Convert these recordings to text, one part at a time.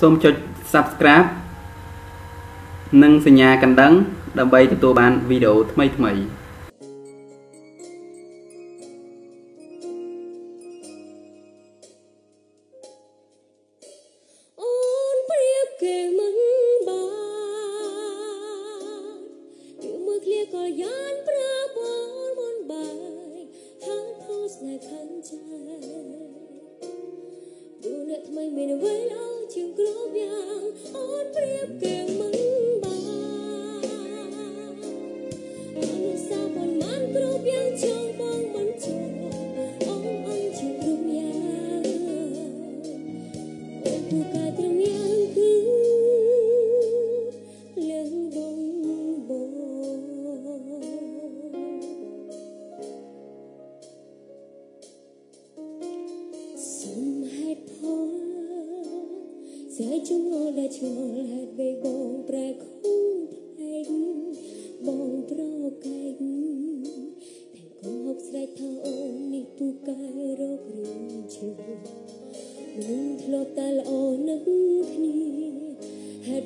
សូមចុច Subscribe និងសញ្ញាកណ្ដឹង ដើម្បីទទួលបានវីដេអូថ្មីៗ។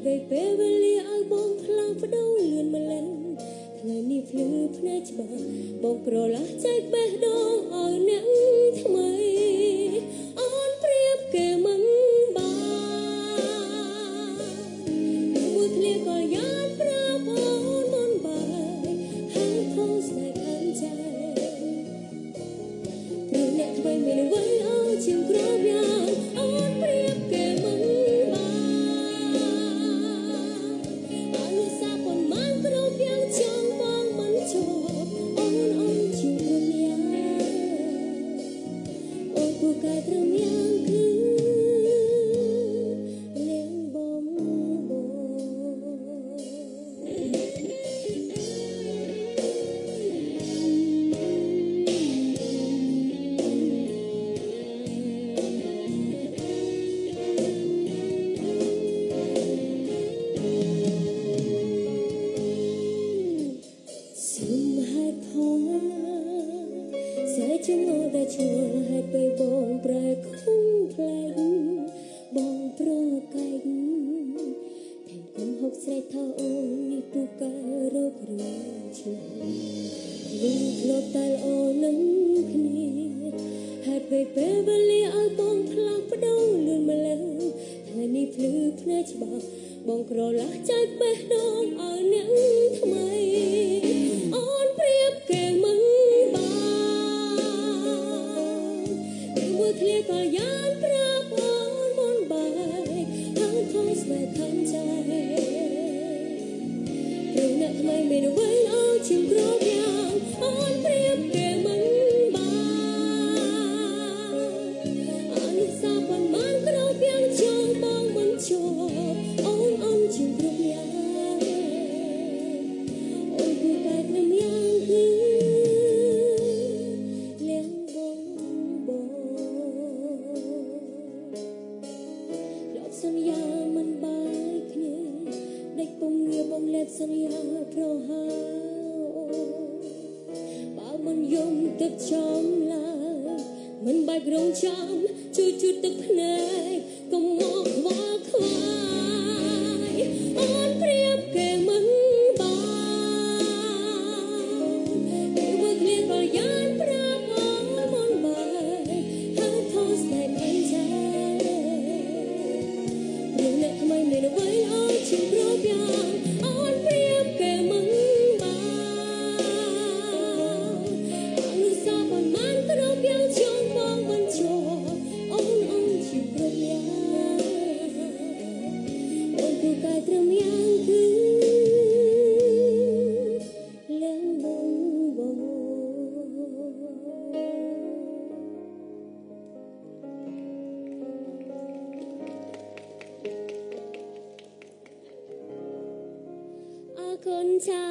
ពេលពេលវេលាឲ្យបងខ្លាំងបដូរលឿនម្លិនថ្ងៃនេះភ្លឺភ្នែកច្បាស់បងប្រឡាស់ចែកបេះដូងឲ្យអ្នក គុណចា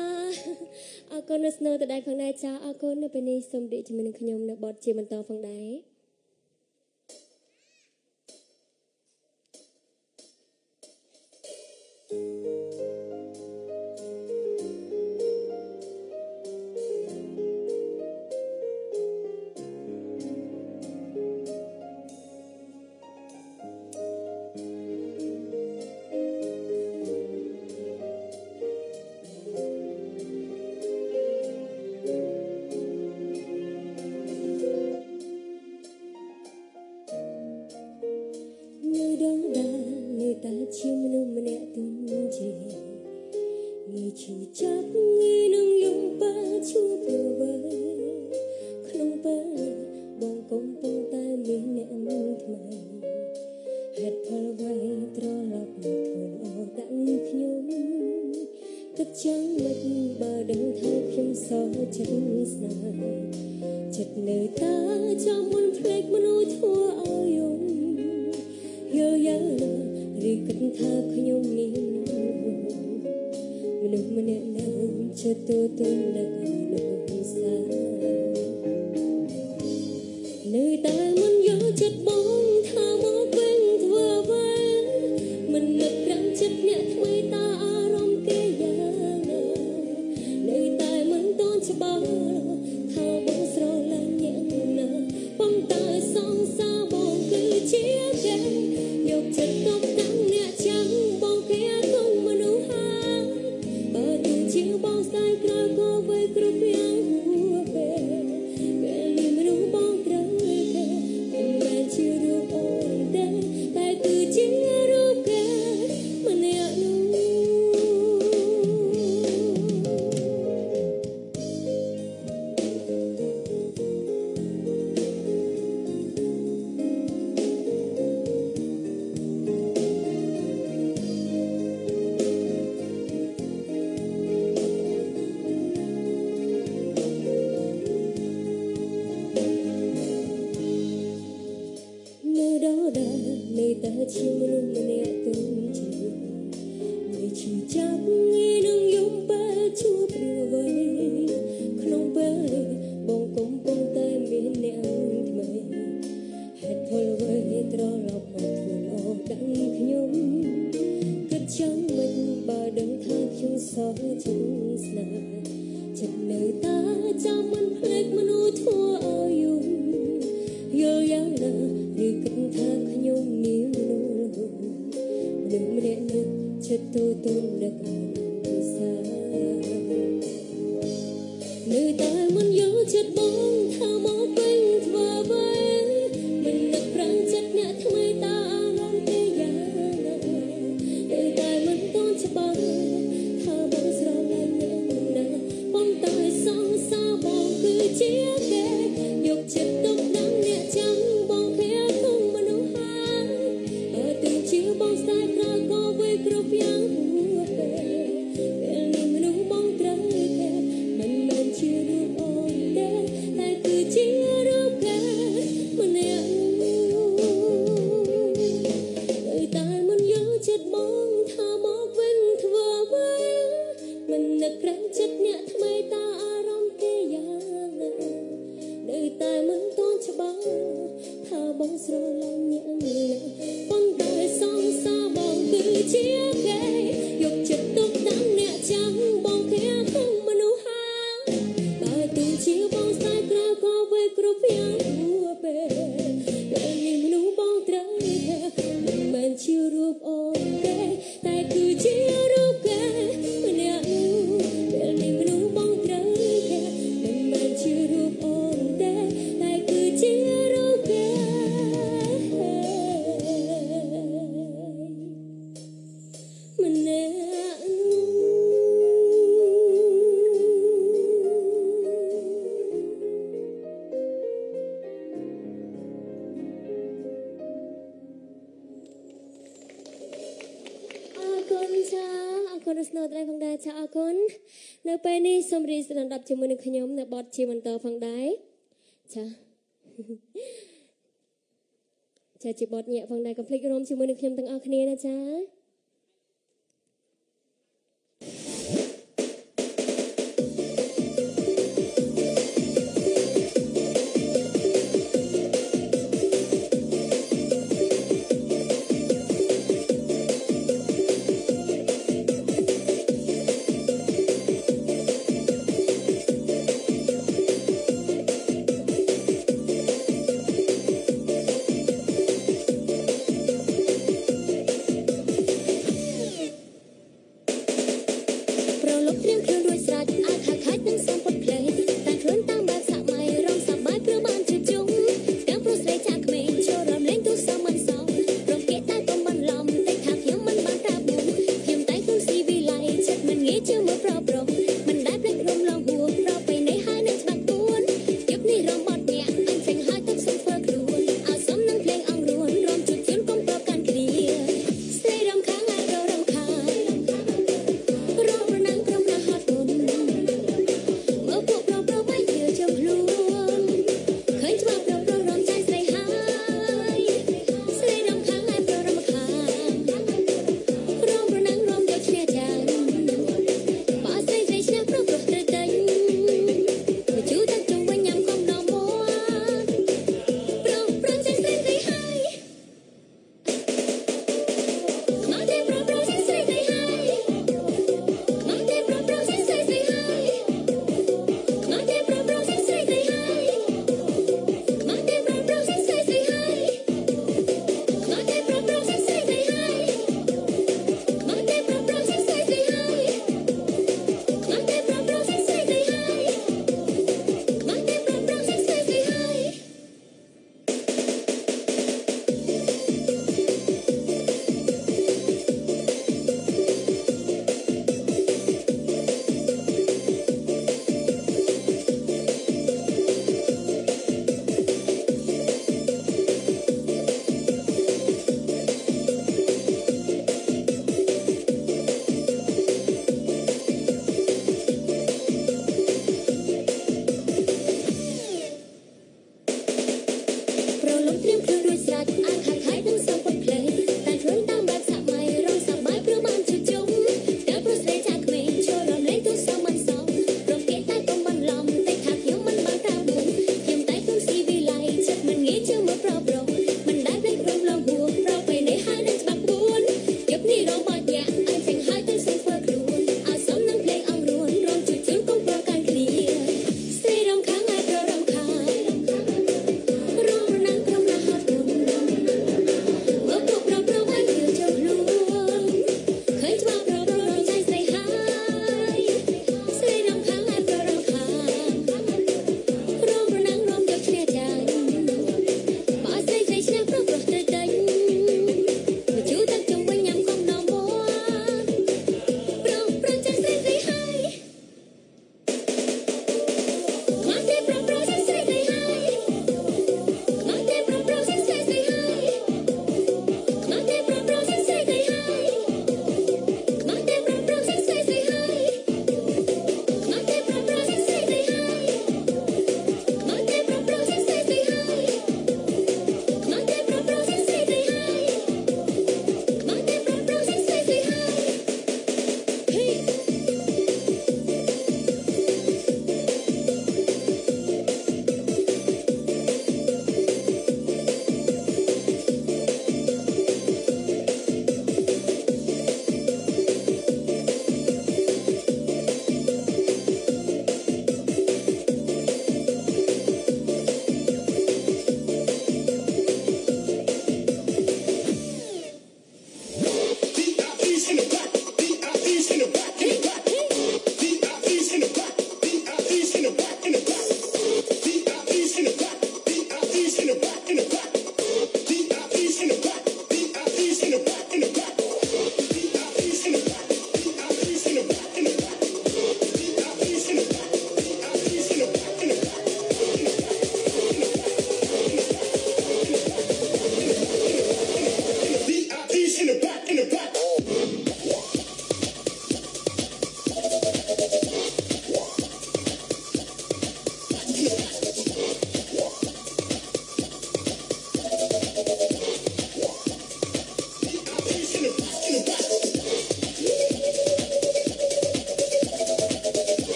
អរគុណនៅស្នូតដែលខាងណែចាអរគុណនៅពេលនេះសូមរីកជាមួយនឹងខ្ញុំនៅបទជាបន្តផងដែរ ចិត្តនៅតែចាំមិនភ្លេចមនុស្សធ្វើឲ្យយំយើយើឬគិតថាខ្ញុំនេះមនុស្សម្នាក់នៅចិត្តទូទាំងដឹក ស្នេហ៍ចិត្តនៅតែចាំមិនភ្លេចមនុស្សធัวឲ្យយំយល់យ៉ាងណាឬគិតថាខ្ញុំមានមនុស្សនឹងម្នាក់នឹងចិត្តទូទុននឹកអានសានៅតែមិនយល់ចិត្តបង tears. rồi là những con đời xôn xa bằng từ chia ghế ពេលនេះសូមរីស្ដាប់ជាមួយនឹងខ្ញុំនៅបទជាបន្តផងដែរចាចាជាបទញាក់ផងដែរកុំភ្លេចរួមជាមួយនឹងខ្ញុំទាំងអស់គ្នាណាចា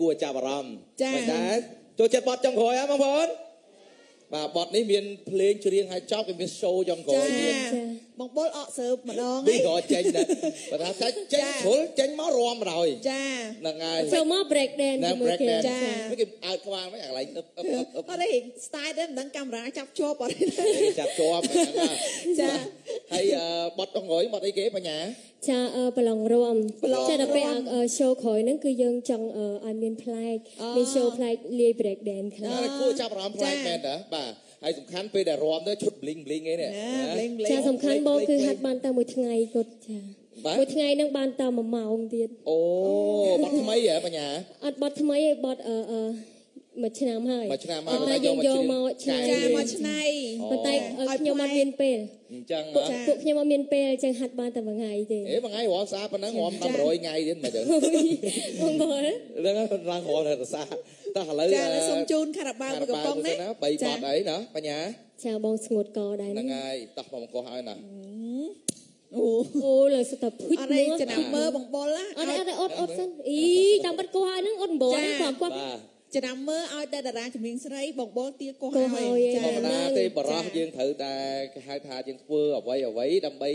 គួរចាប់អារម្មណ៍ចាមិនដែរចូលចិត្តបត់ចុងក្រោយហ៎បងប្អូនបាទបត់នេះមានភ្លេងច្រៀងឲ្យចប់វាមាន show ចុងក្រោចាយទៀត បងបុលអកសើបម្ដងនេះហ៎ក៏ចេញដែរបើថាតែចេញចាជ្រុលចេញមករំបណ្ដោយចាហ្នឹងហើយចូលមក break dance ណាជាមួយ break គេ dance ចានេះគេអើតក្បាលមិនអាកន្លែងអឹបអឹបអឹបអឹបអត់ទេ style ដែរមិនដឹងកាមេរ៉ាចាប់ជាប់អត់ទេគេចាប់ជាប់ហ្នឹងណាចាហើយអឺបត់ចុងក្រោយបត់អីគេបញ្ញាចាអឺប្រឡងរំប្រឡងចាដល់ពេលរាំអឺ show ក្រោយហ្នឹងគឺយើងចង់អឺឲ្យមានប្លែកអូមាន show ប្លែកលាយ break dance ខ្លះណាគួរចាប់អារម្មណ៍ផ្លែកមែនតើបាទ ហើយសំខាន់ពេលដែលរំទៅឈុត bling bling ឯនេះណាលេងលេងចាសំខាន់បងគឺហាត់បានតែមួយថ្ងៃគាត់ចាបាទមួយថ្ងៃហ្នឹងបានតែ1ម៉ោងទៀតអូបត់ថ្មីហ៎បញ្ញាអត់បត់ថ្មីឯងបត់អឺអឺ មួយឆ្នាំហើយមួយឆ្នាំហើយតែយើងយកមកឆ្នៃចាមកឆ្នៃប៉ុន្តែអឺឲ្យខ្ញុំអប្លែត់កមានពេលអញ្ចឹងពួកហ៎ពួកខ្ញុំអត់មានពេលអញ្ចឹងហាត់បានតែមួយថ្ងៃទេអេមួយថ្ងៃរំសាប៉ុណ្ណឹងរំតាម100ថ្ងៃទៀតមិនទៅបងបងហ្នឹងហើយឡើងរំតែរសាតោះឥឡូវចាឥឡូវសូមជូនខារ៉ាបាវមួយកំប៉ុងណាណា3បត់អីណាបញ្ញាចាបងស្ងួតកដែរហ្នឹងហ្នឹងហើយតោះមកអង្គុយហើយណាអូអូលើសតភុជអត់ទេចំណាំមើលបងបុលណាអត់ទេអត់ទេអត់អត់សិនអីតាមបាត់កោះហើយហ្នឹងអត់ដំបូងហ្នឹងគាត់គាត់បាទ ចំណាំមើលឲ្យតែតារាចម្រៀងស្រីបងបុលទាកោះកោះហើហើយយចាធម្មតាទេបរោះចាយើងត្រូវតែគេហៅថាយើងធ្វើអ្វីអ្វីដើម្បី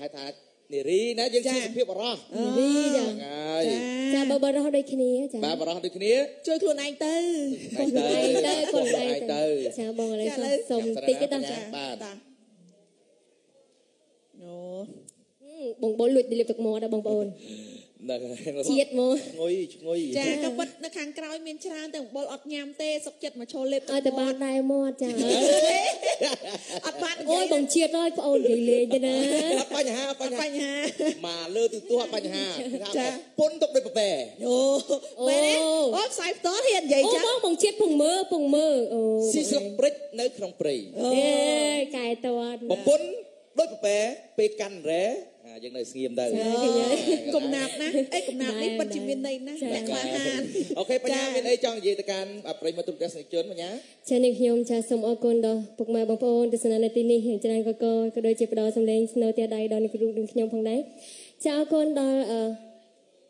ហៅថានារីណាយើងជាសុភាពបរោះរីចាហ្នឹងហើយចាបើបើរស់ដូចគ្នាចាបាទបរោះដូចគ្នាជួយខ្លួនឯងទៅគាត់ឯងទៅគាត់ឯងទៅទៅចាបងឥឡូវចាឥឡូវសុំតិចទេតោះចាចាបាទតាអូបងបងលួចទៅលាបទឹកមាត់ដែរបងប្អូន ហ្នឹងហើយជាតិមកឈ្ងុយឈ្ងុយចាក៏ពិតនៅខាងក្រោយមានច្រើនតែបងបុលអត់ញ៉ាំទេសុកចិត្តមកឈរលេបឲ្យតែបានដែរមាត់ចាអត់បានអូយបងជាតិហើយប្អូននិយាយលេងទេណាអត់បញ្ហាអត់អត់បញ្ហាបញ្ហាមកលើទូទួអត់បញ្ហាគេថាចាពុនទុកដូចប្របែអូមែនទេអូផ្សាយផ្ទាល់ហ៊ាននិយាយអូចាបងបងជាតិពងមើពងមើអូស៊ីស្លឹកព្រិចនៅក្នុងព្រៃអូអេកែតតបពុនដូចប្របែពេលកាន់រ៉េអា យើងនៅស្ងៀមទៅចាឃើញហើយគំណាប់ណាអេគំណាប់នេះពិតជាមានន័យណាស់ចាអ្នកក្លាហានអូខេបញ្ញាមានអីចង់និយាយទៅកាន់ប្រិយមិត្តទូរទស្សនិកជនបញ្ញាចានេះខ្ញុំចាសូមអរគុណដល់ពុកម៉ែបងប្អូនទស្សនានៅទីនេះយ៉ាងច្រើនក៏ក៏ក៏ដូចជាផ្ដល់សម្លេងស្នូទះដៃដល់អ្នកគ្រូដូចខ្ញុំផងដែរចាអរគុណដល់អឺ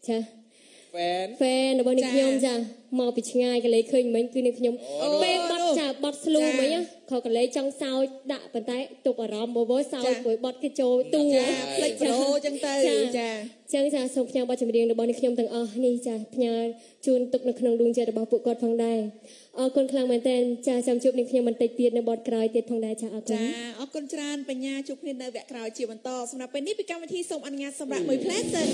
ចាហ្វេនហ្វេនរបស់នេះចាខ្ញុំចាមកពីឆ្ងាយកលេឃើញមិញគឺនេះខ្ញុំអូពេលបត់ ចាបត់ស្លូចាមិញខកលេចង់សើចដាក់ប៉ុន្តែទុកអារម្មណ៍បបោសើចចាព្រោះបត់គេចូលតួចាផ្លេចប្រូចឹងទៅចាចឹងចាសូមផ្ញើបទចម្រៀងរបស់នេះខ្ញុំទាំងអស់នេះចាផ្ញើជូនទុកនៅក្នុងដួងចិត្តរបស់ពួកគាត់ផងដែរអរគុណខ្លាំងមែនទែនចាចាំជួបនឹងខ្ញុំបន្តិចទៀតនៅបទក្រោយទៀតផងដែរចាអរគុណចាអរគុណច្រើនបញ្ញាជួបគ្នានៅវគ្គក្រោយជាបន្តសម្រាប់ពេលនេះពីកម្មវិធីសូមអនុញ្ញាតសម្រាប់មួយផ្លែសិន